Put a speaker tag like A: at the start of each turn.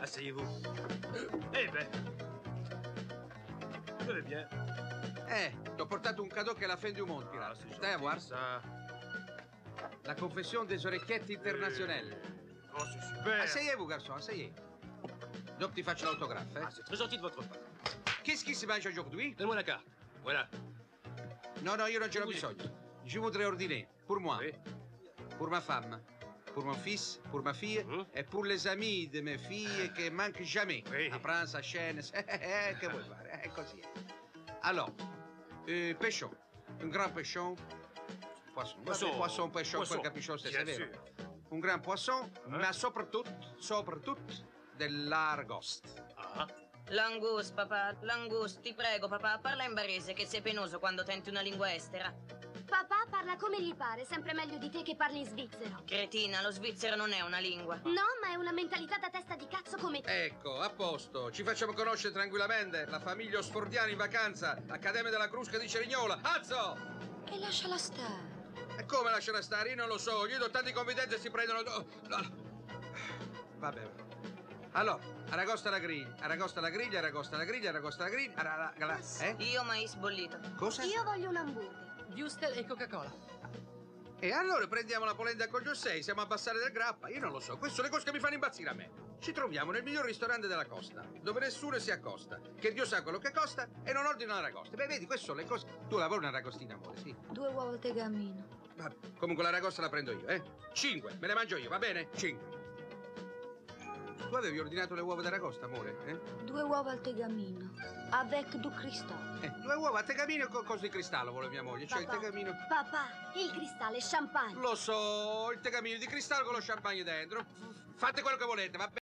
A: Asseyez-vous. Eh ben. Je vais bien.
B: Eh, ti ho portato un cadeau che è la fin du monde,
A: Ah,
B: pirate.
A: c'est
B: Stai a voir.
A: ça.
B: La confession des orecchietti internazionali.
A: Oh, c'est super.
B: Asseyez-vous, garçon, asseyez. Dopo ti faccio l'autografo, eh.
A: Ah, c'est très gentil de votre part.
B: Qu'est-ce qui si mangia aujourd'hui?
A: Donne-moi la carte. Voilà.
B: No, no, io non ce l'ho bisogno. Je voudrais ordiner. Pour moi.
A: Oui.
B: Pour ma femme. Pour mon fils, pour ma fille
A: Mhm.
B: et pour les amis de mes filles che manquent jamais.
A: Oui.
B: A pranzo, a scena, eh, che vuoi fare? È così. Alors, euh, pêchon. Un grand pêchon. Poisson.
A: Poisson.
B: Poisson, pêchon,
A: Poisson.
B: quel è
A: Bien
B: vero. Un gran poisson,
A: Eh.
B: ma soprattutto, soprattutto dell'argost.
A: Ah.
C: Langus, papà, Langus, ti prego, papà, parla in barese che sei penoso quando tenti una lingua estera.
D: Papà parla come gli pare, sempre meglio di te che parli in svizzero.
C: Cretina, lo svizzero non è una lingua.
D: No, ma è una mentalità da testa di cazzo come te.
B: Ecco, a posto. Ci facciamo conoscere tranquillamente. La famiglia Sfordiani in vacanza. Accademia della Crusca di Cerignola. Azzo!
E: E lasciala stare.
B: E come lasciala stare? Io non lo so. Gli do tanti confidenze e si prendono... oh, no. Vabbè. Allora, aragosta alla griglia, aragosta alla griglia, aragosta alla griglia, aragosta alla griglia... Ara, ara, eh?
C: Io mais bollito.
B: Cosa?
D: Io voglio un hamburger.
E: Wurstel e Coca-Cola.
B: E allora prendiamo la polenta con Giussei, siamo a abbassare del grappa. Io non lo so, queste sono le cose che mi fanno impazzire a me. Ci troviamo nel miglior ristorante della costa, dove nessuno si accosta, che Dio sa quello che costa e non ordina una ragosta. Beh, vedi, queste sono le cose. Tu lavori una ragostina, amore, sì.
E: Due uova al tegamino.
B: Vabbè, comunque la ragosta la prendo io, eh? Cinque, me le mangio io, va bene? Cinque. Tu avevi ordinato le uova d'aragosta, amore, eh?
E: Due uova al tegamino. Avec du cristallo.
B: Eh, due uova a tegamino e con coso di cristallo, vuole mia moglie. Cioè il tegamino.
D: Papà, il cristallo è champagne.
B: Lo so, il tegamino di cristallo con lo champagne dentro. Fate quello che volete, va bene?